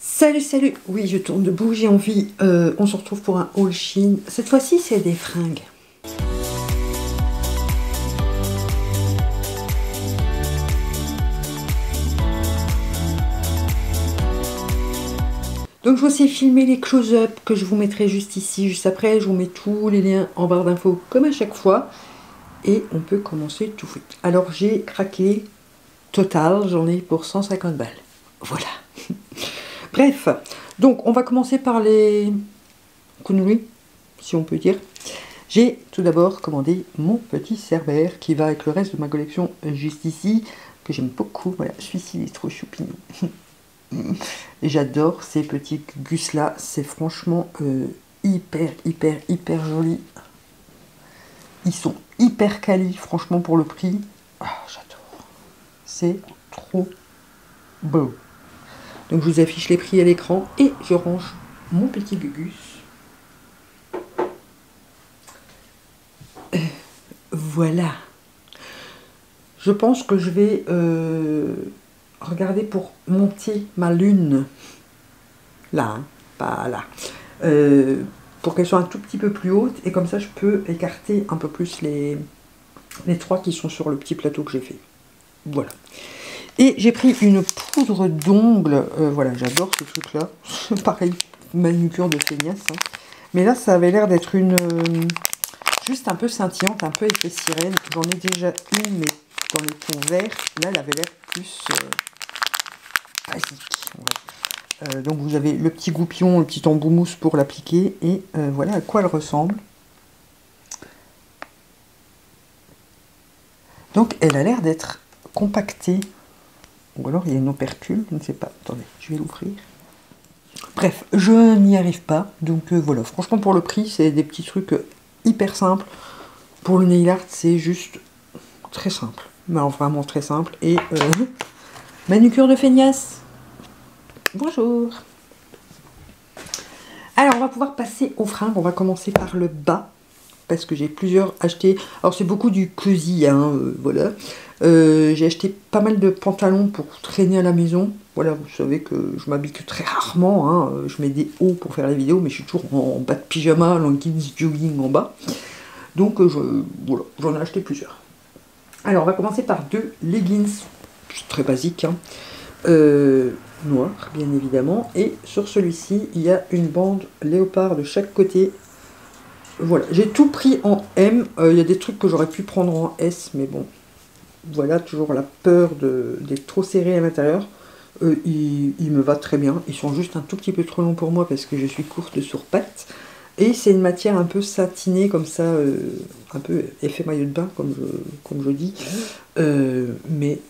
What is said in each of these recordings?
Salut, salut Oui, je tourne debout, j'ai envie. Euh, on se retrouve pour un haul Chine. Cette fois-ci, c'est des fringues. Donc je vais aussi filmer les close-up que je vous mettrai juste ici, juste après. Je vous mets tous les liens en barre d'infos comme à chaque fois. Et on peut commencer tout de suite. Alors j'ai craqué total, j'en ai pour 150 balles. Voilà. Bref, donc on va commencer par les conneries, si on peut dire. J'ai tout d'abord commandé mon petit Cerbère qui va avec le reste de ma collection juste ici, que j'aime beaucoup. Voilà, celui-ci est trop choupignon. J'adore ces petits gus là, c'est franchement euh, hyper, hyper, hyper joli. Ils sont hyper quali, franchement, pour le prix. Ah, j'adore. C'est trop beau. Donc je vous affiche les prix à l'écran et je range mon petit gugus. Euh, voilà. Je pense que je vais euh, regarder pour monter ma lune. Là, hein, pas là. Euh, pour qu'elle soit un tout petit peu plus haute et comme ça je peux écarter un peu plus les, les trois qui sont sur le petit plateau que j'ai fait. Voilà. Et j'ai pris une poudre d'ongles. Euh, voilà, j'adore ce truc-là. Pareil, manucure de feignasse. Hein. Mais là, ça avait l'air d'être une... Euh, juste un peu scintillante, un peu effet sirène. J'en ai déjà une, mais dans le ton vert. Là, elle avait l'air plus euh, basique. donc vous avez le petit goupillon, le petit embout mousse pour l'appliquer. Et voilà à quoi elle ressemble. Donc elle a l'air d'être compactée ou alors il y a une opercule, je ne sais pas. Attendez, je vais l'ouvrir. Bref, je n'y arrive pas. Donc euh, voilà, franchement pour le prix, c'est des petits trucs euh, hyper simples. Pour le nail art, c'est juste très simple. Mais vraiment très simple. Et euh, manucure de feignasse. Bonjour. Alors on va pouvoir passer aux fringues. On va commencer par le bas. Parce que j'ai plusieurs achetés. Alors c'est beaucoup du cosy, hein, voilà. Euh, j'ai acheté pas mal de pantalons pour traîner à la maison. Voilà, vous savez que je m'habille très rarement. Hein. Je mets des hauts pour faire les vidéos, mais je suis toujours en, bas de pyjama, jeans jogging en bas. Donc euh, voilà, j'en ai acheté plusieurs. Alors on va commencer par deux leggings, très basique, hein. euh, noir bien évidemment. Et sur celui-ci, il y a une bande léopard de chaque côté. Voilà, j'ai tout pris en M. Il y a des trucs que j'aurais pu prendre en S, mais bon, voilà, toujours la peur d'être trop serré à l'intérieur. Euh, il, me va très bien. Ils sont juste un tout petit peu trop longs pour moi parce que je suis courte sur pattes. Et c'est une matière un peu satinée comme ça, euh, un peu effet maillot de bain comme je, comme je dis. Euh, mais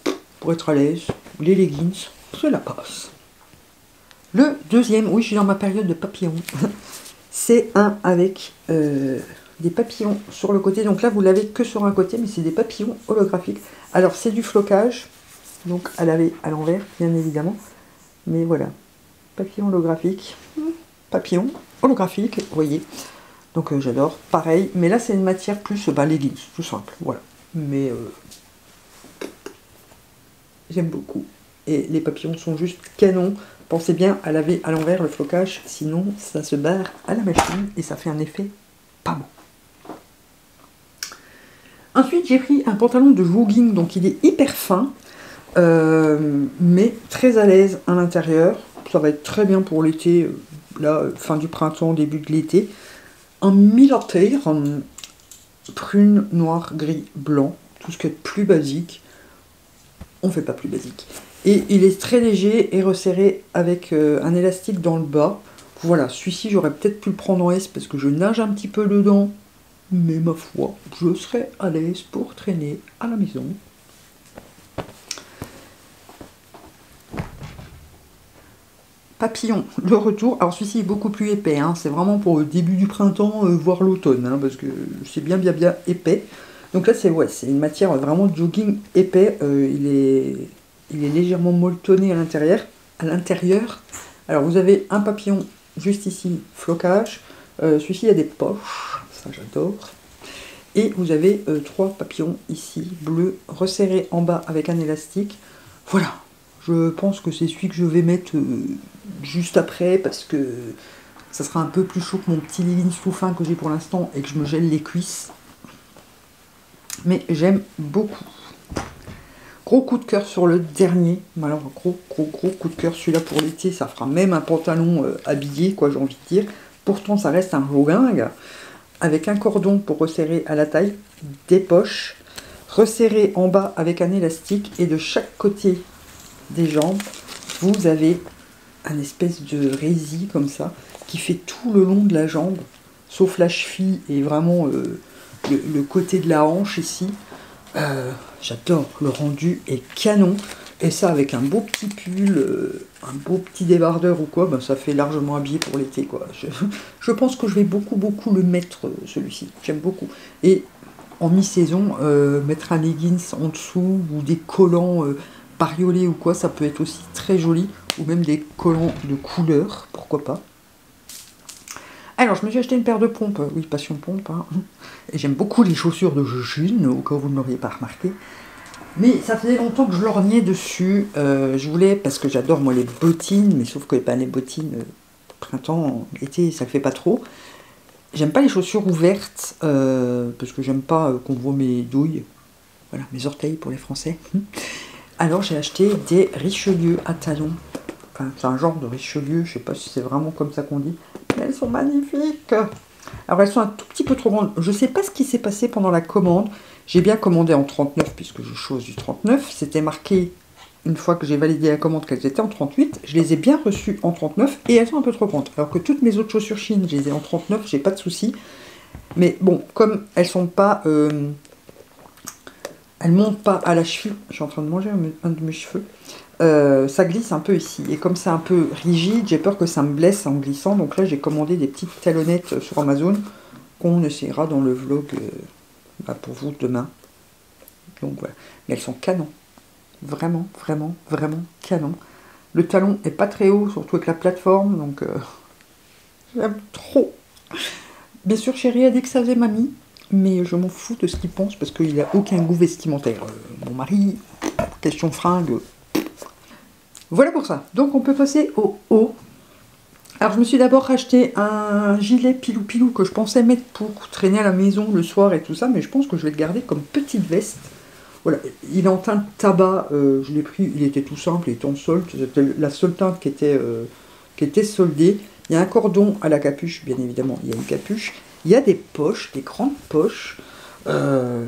pour être à l'aise, les leggings, c'est la passe. Le deuxième, oui je suis dans ma période de papillon, c'est un avec des papillons sur le côté. Donc là, vous l'avez que sur un côté, mais c'est des papillons holographiques. Alors, c'est du flocage, donc à laver à l'envers, bien évidemment. Mais voilà, papillon holographique, papillon holographique, vous voyez. Donc euh, j'adore, pareil. Mais là, c'est une matière plus bah, leggings, tout simple, voilà. Mais euh, j'aime beaucoup. Et les papillons sont juste canons. Pensez bien à laver à l'envers le flocage, sinon ça se barre à la machine et ça fait un effet pas bon. Ensuite, j'ai pris un pantalon de jogging, donc il est hyper fin, euh, mais très à l'aise à l'intérieur. Ça va être très bien pour l'été, euh, là, fin du printemps, début de l'été. Un militaire, en prune, noir, gris, blanc, tout ce qui est plus basique. On fait pas plus basique. Et il est très léger et resserré avec euh, un élastique dans le bas. Voilà, celui-ci j'aurais peut-être pu le prendre en S parce que je nage un petit peu dedans mais ma foi, je serai à l'aise pour traîner à la maison. Papillon, le retour. Alors celui-ci est beaucoup plus épais, hein. c'est vraiment pour le début du printemps, euh, voire l'automne, hein, parce que c'est bien bien bien épais. Donc là c'est ouais, une matière vraiment jogging épais, euh, il, est, il est légèrement molletonné à l'intérieur. À l'intérieur. Alors vous avez un papillon juste ici, flocage. Euh, celui-ci a des poches, ça j'adore. Et vous avez euh, trois papillons ici, bleus, resserrés en bas avec un élastique. Voilà, je pense que c'est celui que je vais mettre euh, juste après parce que ça sera un peu plus chaud que mon petit tout fin que j'ai pour l'instant et que je me gèle les cuisses. Mais j'aime beaucoup. Gros coup de cœur sur le dernier. Alors, gros, gros, gros coup de cœur. Celui-là pour l'été, ça fera même un pantalon euh, habillé, quoi, j'ai envie de dire. Pourtant, ça reste un jogging avec un cordon pour resserrer à la taille, des poches, resserré en bas avec un élastique et de chaque côté des jambes, vous avez un espèce de rési comme ça qui fait tout le long de la jambe, sauf la cheville et vraiment euh, le, côté de la hanche ici. Euh, j'adore, le rendu est canon. Et ça avec un beau petit pull, euh, un beau petit débardeur ou quoi, ben, ça fait largement habillé pour l'été quoi. Je, pense que je vais beaucoup beaucoup le mettre celui-ci. J'aime beaucoup. Et en mi-saison, mettre un leggings en dessous ou des collants pariolés ou quoi, ça peut être aussi très joli. Ou même des collants de couleur, pourquoi pas. Alors, je me suis acheté une paire de pompes. Oui, passion pompe. Hein. Et j'aime beaucoup les chaussures de Jujune, au cas où vous ne l'auriez pas remarqué. Mais ça faisait longtemps que je lorgnais dessus. Euh, je voulais, parce que j'adore moi les bottines, mais sauf que les bottines euh, printemps, été, ça ne fait pas trop. J'aime pas les chaussures ouvertes, euh, parce que j'aime pas qu'on voit mes douilles. Voilà, mes orteils pour les Français. Alors j'ai acheté des Richelieu à talons. Enfin, c'est un genre de Richelieu, je sais pas si c'est vraiment comme ça qu'on dit elles sont magnifiques. Alors elles sont un tout petit peu trop grandes. Je ne sais pas ce qui s'est passé pendant la commande. J'ai bien commandé en 39 puisque je chose du 39. C'était marqué une fois que j'ai validé la commande qu'elles étaient en 38. Je les ai bien reçues en 39 et elles sont un peu trop grandes. Alors que toutes mes autres chaussures Chine, je les ai en 39, j'ai pas de souci. Mais bon, comme elles sont pas... Euh, elles montent pas à la cheville. Je suis en train de manger un de mes cheveux. Euh, ça glisse un peu ici. Et comme c'est un peu rigide, j'ai peur que ça me blesse en glissant. Donc là, j'ai commandé des petites talonnettes sur Amazon qu'on essaiera dans le vlog euh, bah, pour vous demain. Donc voilà. Mais elles sont canons. Vraiment, vraiment, vraiment canon. Le talon est pas très haut, surtout avec la plateforme. Donc euh, j'aime trop. Bien sûr, chérie a dit que ça mamie. Mais je m'en fous de ce qu'il pense parce qu'il n'a aucun goût vestimentaire. mon mari, question fringue, voilà pour ça. Donc on peut passer au haut. Alors je me suis d'abord acheté un gilet pilou-pilou que je pensais mettre pour traîner à la maison le soir et tout ça, mais je pense que je vais le garder comme petite veste. Voilà, il est en teinte tabac, euh, je l'ai pris, il était tout simple, il était en solde, c'était la seule teinte qui était, euh, qui était soldée. Il y a un cordon à la capuche, bien évidemment, il y a une capuche. Il y a des poches, des grandes poches. Euh,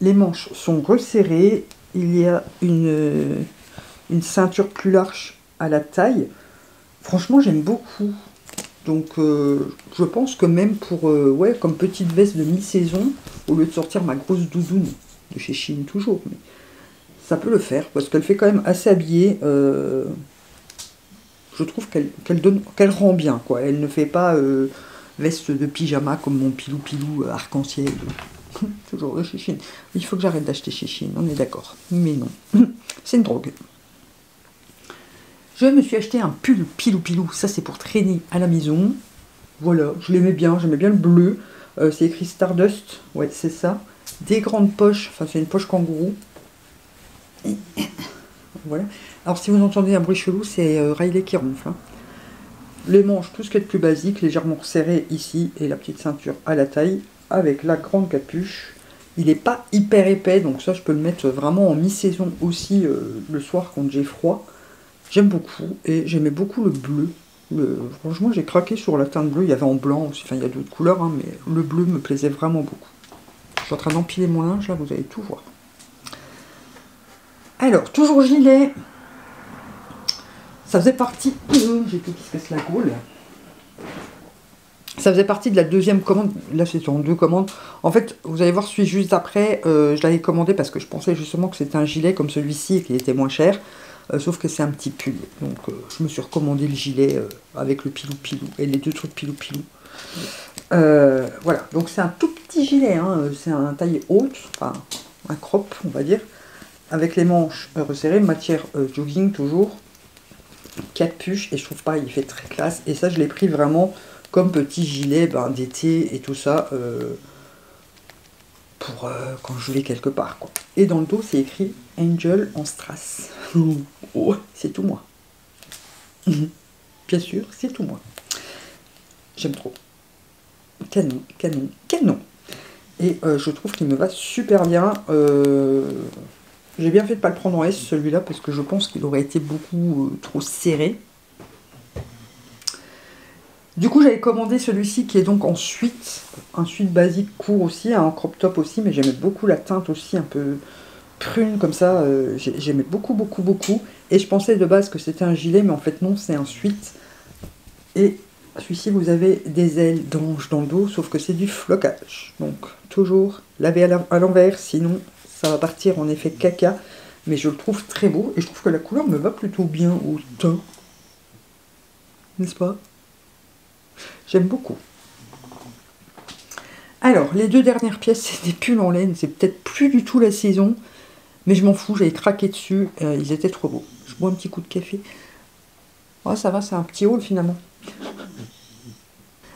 les manches sont resserrées. Il y a une, une ceinture plus large à la taille. Franchement, j'aime beaucoup. Donc, euh, je pense que même pour, euh, ouais, comme petite veste de mi-saison, au lieu de sortir ma grosse doudoune de chez Chine toujours, mais ça peut le faire parce qu'elle fait quand même assez habillée. Euh, je trouve qu'elle donne, qu'elle rend bien, quoi. Elle ne fait pas veste de pyjama comme mon pilou pilou arc-en-ciel. toujours de chez Chine. Il faut que j'arrête d'acheter chez Chine, on est d'accord. Mais non, c'est une drogue. Je me suis acheté un pull pilou pilou, ça c'est pour traîner à la maison. Voilà, je l'aimais bien, j'aimais bien le bleu. Euh, c'est écrit Stardust, ouais c'est ça. Des grandes poches, enfin c'est une poche kangourou. voilà. Alors si vous entendez un bruit chelou, c'est euh, Riley qui ronfle. Hein. Les manches, tout ce qui est de plus basique, légèrement serré ici et la petite ceinture à la taille avec la grande capuche. Il n'est pas hyper épais, donc ça je peux le mettre vraiment en mi-saison aussi euh, le soir quand j'ai froid. J'aime beaucoup et j'aimais beaucoup le bleu. franchement, j'ai craqué sur la teinte bleue. Il y avait en blanc aussi, enfin, il y a d'autres couleurs, hein, mais le bleu me plaisait vraiment beaucoup. Je suis en train d'empiler mon linge, là, vous allez tout voir. Alors, toujours gilet. Ça faisait partie. J'ai tout qui se casse la gaule. Ça faisait partie de la deuxième commande. Là, c'est en deux commandes. En fait, vous allez voir, celui juste après, euh, je l'avais commandé parce que je pensais justement que c'était un gilet comme celui-ci et qu'il était moins cher. Euh, sauf que c'est un petit pull. Donc euh, je me suis recommandé le gilet euh, avec le pilou-pilou et les deux trucs pilou-pilou. voilà, donc c'est un tout petit gilet, hein. c'est un taille haute, enfin un crop on va dire, avec les manches resserrées, matière jogging toujours, capuche, et je trouve pas, il fait très classe, et ça je l'ai pris vraiment comme petit gilet ben, d'été et tout ça, pour quand je vais quelque part. Quoi. Et dans le dos c'est écrit Angel en strass. oh, c'est tout moi. Bien sûr, c'est tout moi. J'aime trop. Canon, canon, canon. Et euh, je trouve qu'il me va super bien. Euh, j'ai bien fait de ne pas le prendre en S celui-là parce que je pense qu'il aurait été beaucoup euh, trop serré. Du coup j'avais commandé celui-ci qui est donc en suite, un suite basique court aussi, un crop top aussi, mais j'aimais beaucoup la teinte aussi un peu prune comme ça, j'aimais beaucoup beaucoup beaucoup. Et je pensais de base que c'était un gilet, mais en fait non, c'est un suite. Et celui-ci, vous avez des ailes d'ange dans le dos, sauf que c'est du flocage. Donc, toujours laver à l'envers, sinon ça va partir en effet caca. Mais je le trouve très beau et je trouve que la couleur me va plutôt bien au teint. N'est-ce pas? J'aime beaucoup. Alors, les deux dernières pièces, c'est des pulls en laine. C'est peut-être plus du tout la saison, mais je m'en fous, j'avais craqué dessus. Euh, ils étaient trop beaux. Je bois un petit coup de café. Oh, ça va, c'est un petit haul finalement.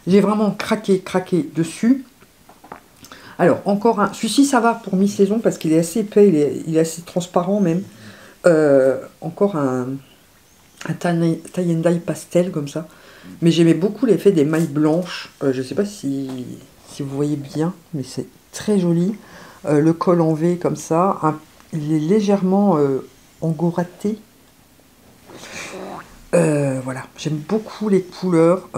J'ai vraiment craqué, craqué dessus. Alors, encore un. Celui-ci, ça va pour mi-saison parce qu'il est assez épais, il est, assez transparent même. Euh, encore un, un pastel comme ça. Mais j'aimais beaucoup l'effet des mailles blanches. Euh, je ne sais pas si, vous voyez bien, mais c'est très joli. Euh, le col en V comme ça. il est légèrement engoraté. Euh, voilà, j'aime beaucoup les couleurs.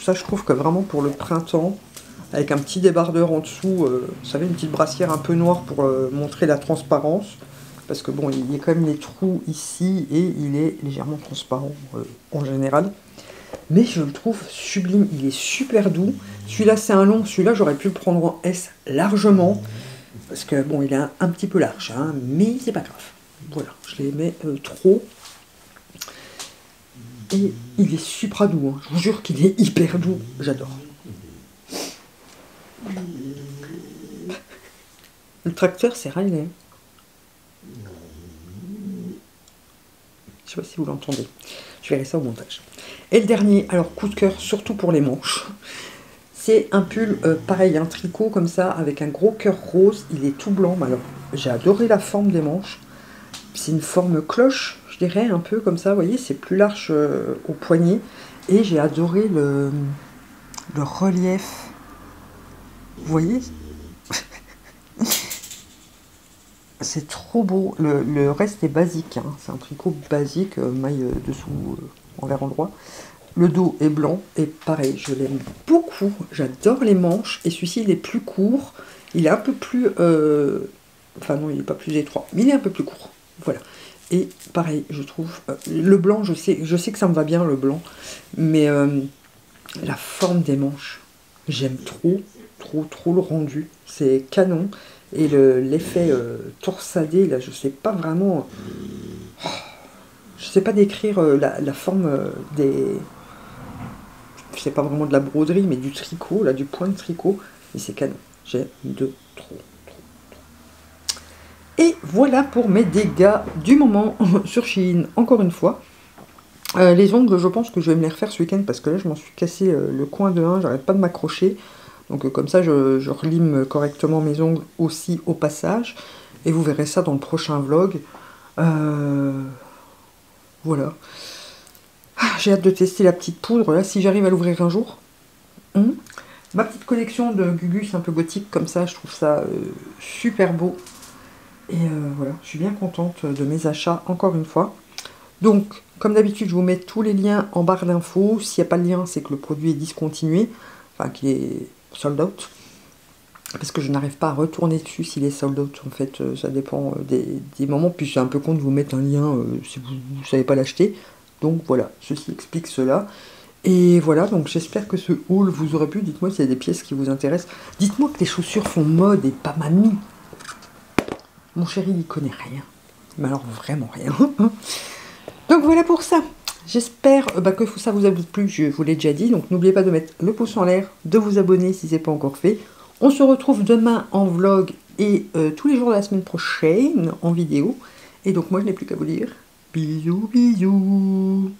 Ça, je trouve que vraiment pour le printemps, avec un petit débardeur en dessous, vous savez, une petite brassière un peu noire pour montrer la transparence. Parce que bon, il y a quand même les trous ici et il est légèrement transparent en général. Mais je le trouve sublime, il est super doux. Celui-là, c'est un long, celui-là, j'aurais pu le prendre en S largement. Parce que bon, il est un, petit peu large, hein, mais c'est pas grave. Voilà, je les mets trop. Et il est super doux, hein. je vous jure qu'il est hyper doux, j'adore. Le tracteur, c'est Riley. Je sais pas si vous l'entendez. Je verrai ça au montage. Et le dernier, alors coup de cœur, surtout pour les manches. C'est un pull, euh, pareil, un tricot comme ça, avec un gros cœur rose. Il est tout blanc. alors, j'ai adoré la forme des manches. C'est une forme cloche, un peu comme ça, vous voyez, c'est plus large euh, au poignet. Et j'ai adoré le, le relief. Vous voyez C'est trop beau. Le, reste est basique. Hein. C'est un tricot basique, euh, maille euh, dessous, envers endroit. Le dos est blanc et pareil, je l'aime beaucoup. J'adore les manches et celui-ci il est plus court. Il est un peu plus... Enfin non, il n'est pas plus étroit, mais il est un peu plus court. Voilà. Et pareil, je trouve, euh, le blanc, je sais, que ça me va bien le blanc, mais euh, la forme des manches, j'aime trop, trop, trop le rendu. C'est canon. Et l'effet euh, torsadé, là, je sais pas vraiment... Je je sais pas décrire la, forme des... Je sais pas vraiment de la broderie, mais du tricot, là, du point de tricot. Et c'est canon. J'aime de trop. Et voilà pour mes dégâts du moment sur Shein, encore une fois. Euh, les ongles, je pense que je vais me les refaire ce week-end parce que là, je m'en suis cassé euh, le coin de un, j'arrête pas de m'accrocher. Donc euh, comme ça, je, relime correctement mes ongles aussi au passage. Et vous verrez ça dans le prochain vlog. voilà. Ah, j'ai hâte de tester la petite poudre, là, si j'arrive à l'ouvrir un jour. Hum. Ma petite collection de Gugus un peu gothique comme ça, je trouve ça super beau. Et euh, voilà, je suis bien contente de mes achats encore une fois. Donc, comme d'habitude, je vous mets tous les liens en barre d'infos. S'il n'y a pas de lien, c'est que le produit est discontinué, enfin qu'il est sold out. Parce que je n'arrive pas à retourner dessus s'il est sold out. En fait, euh, ça dépend euh, des, moments. Puis c'est un peu con de vous mettre un lien si vous ne savez pas l'acheter. Donc voilà, ceci explique cela. Et voilà, donc j'espère que ce haul vous aura plu. Dites-moi s'il y a des pièces qui vous intéressent. Dites-moi que les chaussures font mode et pas mamie. Mon chéri, il connaît rien. Mais alors vraiment rien. donc voilà pour ça. J'espère euh, bah, que ça vous a plu, je vous l'ai déjà dit. Donc n'oubliez pas de mettre le pouce en l'air, de vous abonner si ce n'est pas encore fait. On se retrouve demain en vlog et euh, tous les jours de la semaine prochaine en vidéo. Et donc moi je n'ai plus qu'à vous dire bisous bisous